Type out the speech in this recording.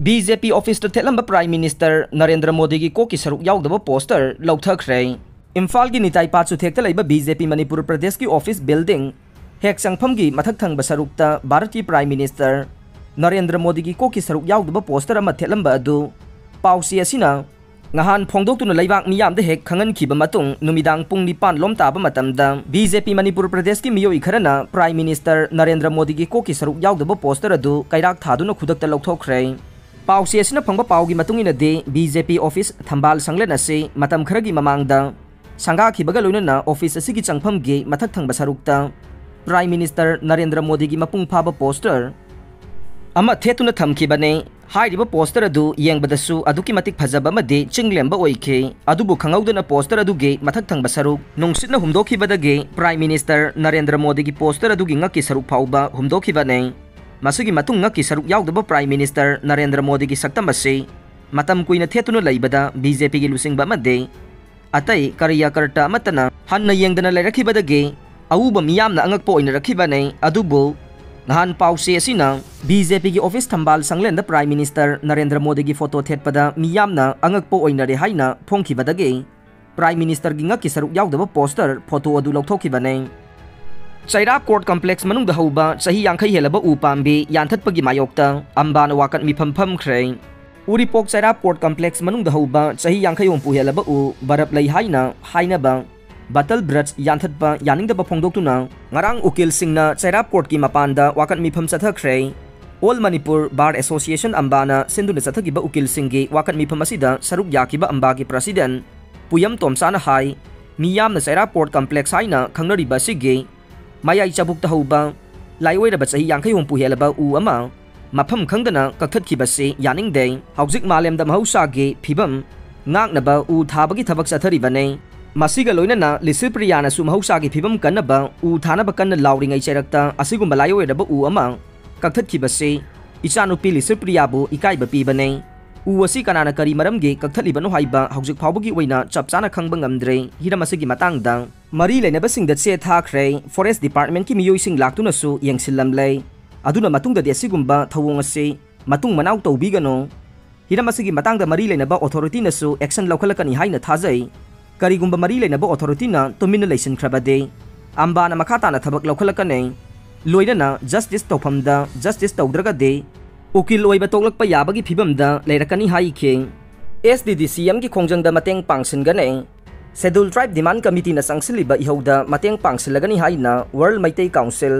BJP office थेलब prime minister Narendra Modi की कोकी सरुक पोस्टर लौथ्रे इम्फाल की निता पाचुथे बीजेपी मनपुर प्रदेश की ऑफ़िस बिल्डिंग हे चंफम की मथक थब सरुक भारत की प्राइम मिनीस्टर नरेंद्र मोदी की कोकी सरुक पोस्टर थेलब नहान फोंदोंद हेक् खाखीबंग पुपा लोमता बीजेपी मनपुर प्रदेश की मई खरना प्राइम मिनीस्टर नरेंद्र मोदी की कोकी सरुक पोस्टर अ कईरा था खुद लौथ्रे पाउगी मतुंग इन दे बीजेपी ऑफ़िस थंबाल संगलन असे मतम खरगी ममांगदा संगा खिबगा लोइनना ऑफ़िस चंगफम गे मथक थंगबा सरुकता प्राइम मिनिस्टर नरेंद्र मोदी की मपुंग फाबा पोस्टर थेतुना हाइरिबा पोस्टर मतिक फजबा चिंगलेंबा अदुबु खंगौदना पोस्टर अदुगे मथक थंगबा सरुक नुंगसितना हुमदोखिबदगे प्राइम मिनिस्टर नरेंद्र मोदी की poster ngaki saruk phauba humdokibane मसुकी सरुकब प्राइम मिनीस्टर नरेंद्र मोदी की सक्तम से मतम कुन थेतुना बीजेपी की लुसिंग अतई करियाकर्ट हेंदनादे अब मियामन अंगने नहान पासे बीजेपी की ऑफ़िस थम्बाल संगलें प्राइम मिनीस्टर नरेंद्र मोदी की फ़ोटो थे थेटपद मियामन अंगे फोंखीबदे प्राइम मिनीस्टर की सरुकब पोस्टर फ़ोटो अदू लौथ चैराप कोर्ट कम्प्लेक्स मनुंग हौबा चाही यांखै हेलब उ पाम्बी यान्थत्पगी मायोक्ता अम्बान वाकत मिफम फमख्रे उरीपोक चैराप कोर्ट कम्प्लेक्स मनुंग हौबा चाही यांखै ओंपु हेलब उ बरप लै हाइना हाइनबा बटल Braj फोंदोक्तुना ngarang ukil singna chairap court ki mapanda wakat mifam chathakre All Manipur Bar Association ambana sinduna chathakiba ukil singi wakat mifam asida saruk yakiba ambagi president Puyam Tomsana hai miyamna chairap court complex haina khangnariba sigi mayai chabuk ta hoba lai laiwai da bachahi yankhai hum pu helaba u ama mafam khangdana kakhat ki basi yaning dei haujik malem da mahausa ge phibam ngak na ba u thabagi thabak chathari bane masiga loinana lisipriyana su mahausa ge phibam kanna ba u thana ba kanna lauring ai cherakta asigum laiwai da ba u ama kakhat ki basi ichanu ichanupi lisipriya bu ikai ba pi bane उना कना करी मरम कक्थली चप चा खबद्रे him मरी लेने से थाख्रे forest दिपार्टमें की मई लातनसूंसीमे थे मना तौबीगनो हिम मरी लेने ओथोरीटी एक्शन लौखलकनी थाई करीग मरी लेने ओथोरीटी तुम्न लेसनख्रबदे अंबा मखा ताब लौखलकने लोनना जस्टिस तौफम जस्टिस तौद्रगदे khrabade amba na makata na thabak lokhalakane loina na justice tawphamda justice tawdraga de उकिल तोलप याबगी फिबमदा लेरकनी हाइखे एसडीडीसीएम की खोंजंगदा मतेंग पांगसिनगने शेड्यूल ने डिमांड कमिटी न इहौदा मतेंग पांगसिलगनी हाइना वर्ल्ड मैतै काउंसिल